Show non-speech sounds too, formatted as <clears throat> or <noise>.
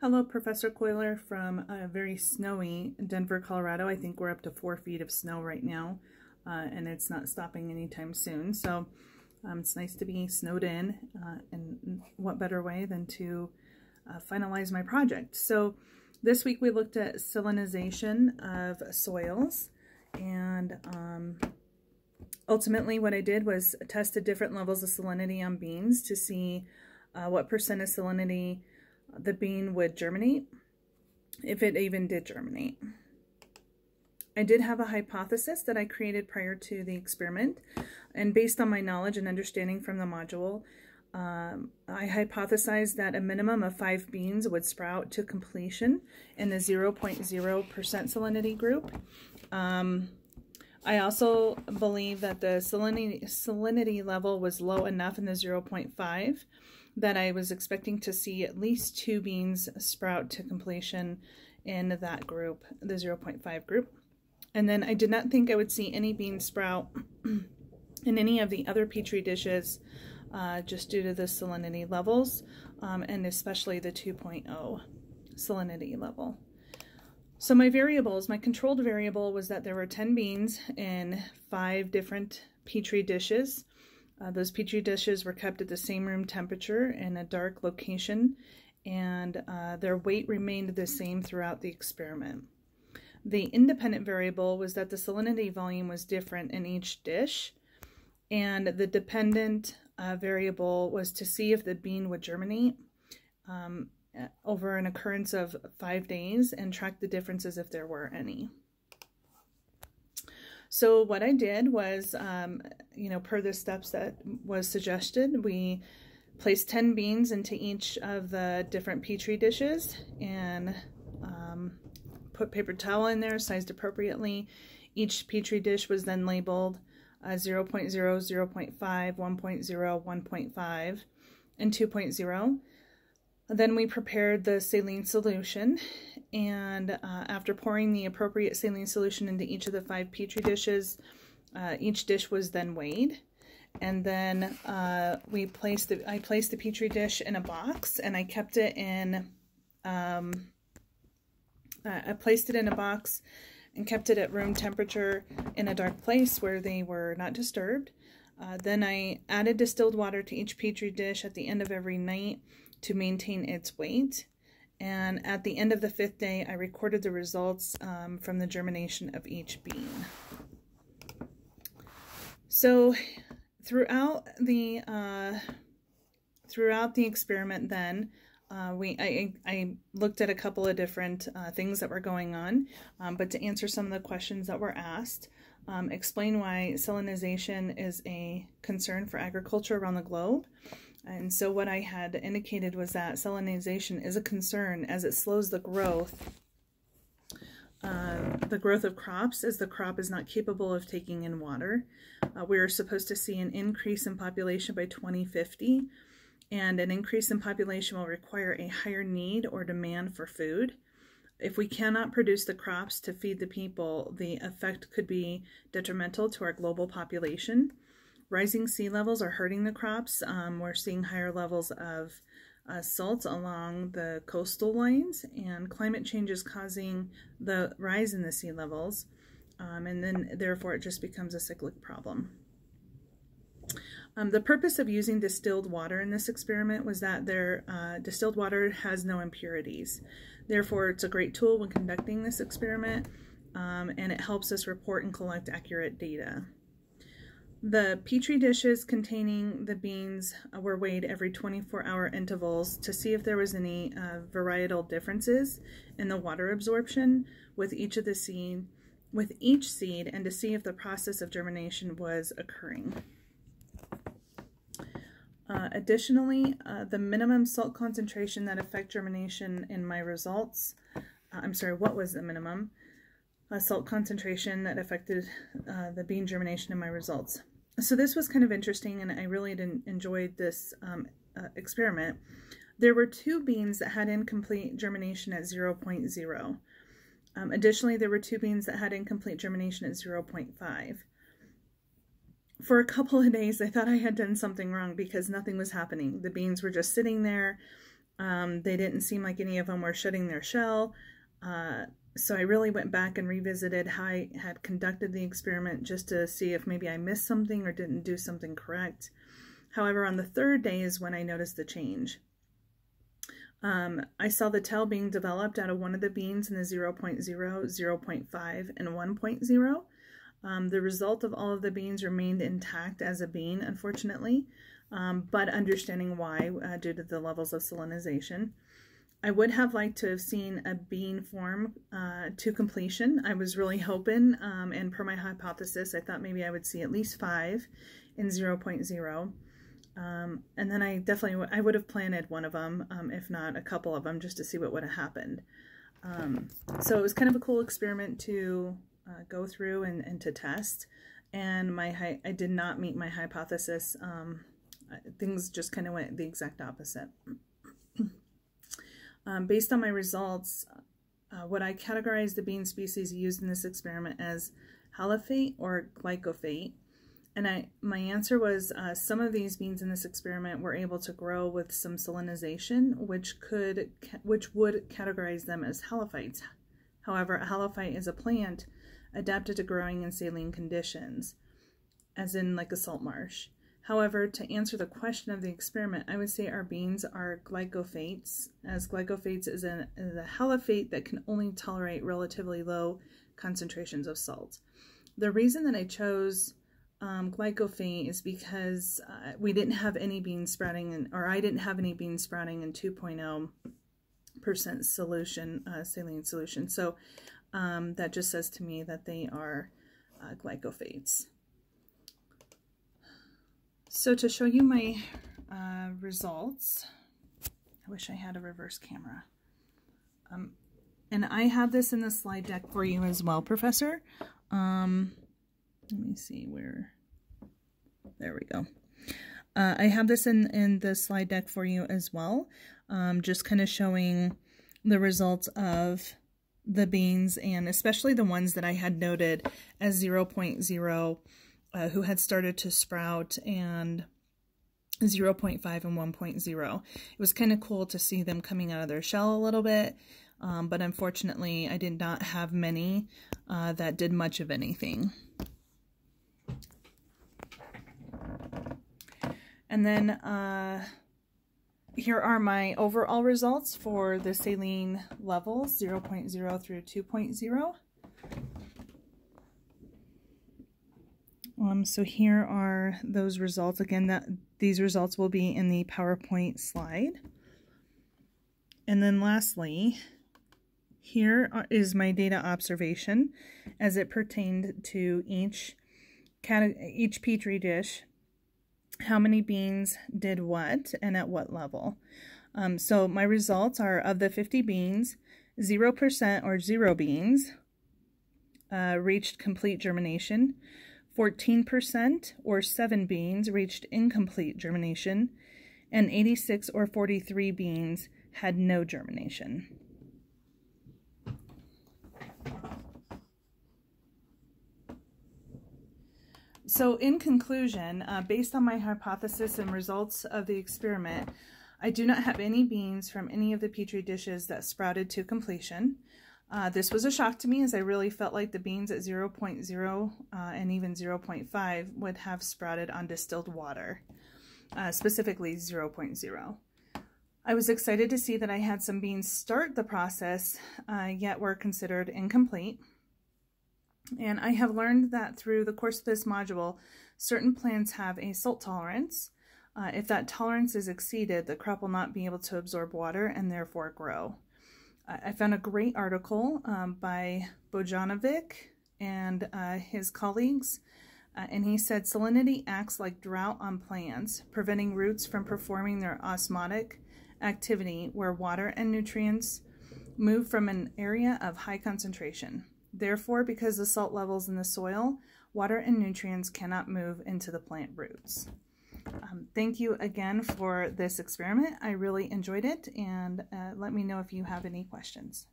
Hello, Professor Coiler from a very snowy Denver, Colorado. I think we're up to four feet of snow right now, uh, and it's not stopping anytime soon. So um, it's nice to be snowed in, uh, and what better way than to uh, finalize my project. So this week we looked at salinization of soils, and um, ultimately what I did was tested different levels of salinity on beans to see uh, what percent of salinity the bean would germinate, if it even did germinate. I did have a hypothesis that I created prior to the experiment, and based on my knowledge and understanding from the module, um, I hypothesized that a minimum of five beans would sprout to completion in the 0.0% salinity group. Um, I also believe that the salinity, salinity level was low enough in the 0.5 that I was expecting to see at least two beans sprout to completion in that group, the 0.5 group. And then I did not think I would see any beans sprout <clears throat> in any of the other Petri dishes uh, just due to the salinity levels um, and especially the 2.0 salinity level. So my variables, my controlled variable was that there were 10 beans in five different Petri dishes. Uh, those Petri dishes were kept at the same room temperature in a dark location, and uh, their weight remained the same throughout the experiment. The independent variable was that the salinity volume was different in each dish, and the dependent uh, variable was to see if the bean would germinate um, over an occurrence of five days and track the differences if there were any. So what I did was, um, you know, per the steps that was suggested, we placed 10 beans into each of the different Petri dishes and um, put paper towel in there sized appropriately. Each Petri dish was then labeled uh, 0, 0.0, 0 0.5, 1.0, 1.5, and 2.0. Then we prepared the saline solution and uh, after pouring the appropriate saline solution into each of the five Petri dishes, uh, each dish was then weighed. And then uh, we placed the, I placed the Petri dish in a box and I kept it in, um, I placed it in a box and kept it at room temperature in a dark place where they were not disturbed. Uh, then I added distilled water to each Petri dish at the end of every night to maintain its weight. And at the end of the fifth day, I recorded the results um, from the germination of each bean. So throughout the uh, throughout the experiment, then uh, we I, I looked at a couple of different uh, things that were going on, um, but to answer some of the questions that were asked, um, explain why salinization is a concern for agriculture around the globe. And so what I had indicated was that salinization is a concern as it slows the growth uh, the growth of crops as the crop is not capable of taking in water. Uh, we are supposed to see an increase in population by 2050, and an increase in population will require a higher need or demand for food. If we cannot produce the crops to feed the people, the effect could be detrimental to our global population. Rising sea levels are hurting the crops. Um, we're seeing higher levels of uh, salts along the coastal lines, and climate change is causing the rise in the sea levels, um, and then therefore it just becomes a cyclic problem. Um, the purpose of using distilled water in this experiment was that their uh, distilled water has no impurities. Therefore, it's a great tool when conducting this experiment, um, and it helps us report and collect accurate data. The Petri dishes containing the beans uh, were weighed every 24-hour intervals to see if there was any uh, varietal differences in the water absorption with each of the seed, with each seed, and to see if the process of germination was occurring. Uh, additionally, uh, the minimum salt concentration that affect germination in my results, uh, I'm sorry, what was the minimum? uh, salt concentration that affected uh, the bean germination in my results. So this was kind of interesting and I really didn't enjoy this um, uh, experiment. There were two beans that had incomplete germination at 0.0. Um, additionally, there were two beans that had incomplete germination at 0.5. For a couple of days, I thought I had done something wrong because nothing was happening. The beans were just sitting there Um, they didn't seem like any of them were shutting their shell. Uh, so I really went back and revisited how I had conducted the experiment just to see if maybe I missed something or didn't do something correct. However, on the third day is when I noticed the change. Um, I saw the tail being developed out of one of the beans in the 0, 0.0, 0 0.5, and 1.0. Um, the result of all of the beans remained intact as a bean, unfortunately, um, but understanding why uh, due to the levels of salinization. I would have liked to have seen a bean form uh, to completion. I was really hoping, um, and per my hypothesis, I thought maybe I would see at least five in 0, 0.0. Um, and then I definitely, I would have planted one of them, um, if not a couple of them, just to see what would have happened. Um, so it was kind of a cool experiment to uh, go through and, and to test. And my I did not meet my hypothesis. Um, things just kind of went the exact opposite. Um, based on my results, uh, would I categorize the bean species used in this experiment as halophyte or glycophyte? And I, my answer was uh, some of these beans in this experiment were able to grow with some salinization, which could, which would categorize them as halophytes. However, a halophyte is a plant adapted to growing in saline conditions, as in like a salt marsh. However, to answer the question of the experiment, I would say our beans are glycophytes, as glycophytes is a, is a halophyte that can only tolerate relatively low concentrations of salt. The reason that I chose um, glycophyte is because uh, we didn't have any beans sprouting, in, or I didn't have any beans sprouting in 2.0 percent solution, uh, saline solution. So um, that just says to me that they are uh, glycophytes. So to show you my uh, results, I wish I had a reverse camera. Um, and I have this in the slide deck for you as well, Professor. Um, let me see where, there we go. Uh, I have this in, in the slide deck for you as well, um, just kind of showing the results of the beans and especially the ones that I had noted as 0, 0.0 uh, who had started to sprout and 0 0.5 and 1.0. It was kind of cool to see them coming out of their shell a little bit, um, but unfortunately I did not have many uh, that did much of anything. And then uh, here are my overall results for the saline levels 0, 0.0 through 2.0. Um, so here are those results. Again, that these results will be in the PowerPoint slide. And then lastly, here is my data observation as it pertained to each each Petri dish, how many beans did what and at what level. Um, so my results are of the 50 beans, 0% or 0 beans uh, reached complete germination, 14% or 7 beans reached incomplete germination, and 86 or 43 beans had no germination. So in conclusion, uh, based on my hypothesis and results of the experiment, I do not have any beans from any of the Petri dishes that sprouted to completion. Uh, this was a shock to me as I really felt like the beans at 0, .0 uh, and even 0 0.5 would have sprouted on distilled water, uh, specifically 0 0.0. I was excited to see that I had some beans start the process, uh, yet were considered incomplete. And I have learned that through the course of this module, certain plants have a salt tolerance. Uh, if that tolerance is exceeded, the crop will not be able to absorb water and therefore grow. I found a great article um, by Bojanovic and uh, his colleagues, uh, and he said salinity acts like drought on plants, preventing roots from performing their osmotic activity where water and nutrients move from an area of high concentration. Therefore, because the salt levels in the soil, water and nutrients cannot move into the plant roots. Um, thank you again for this experiment. I really enjoyed it and uh, let me know if you have any questions.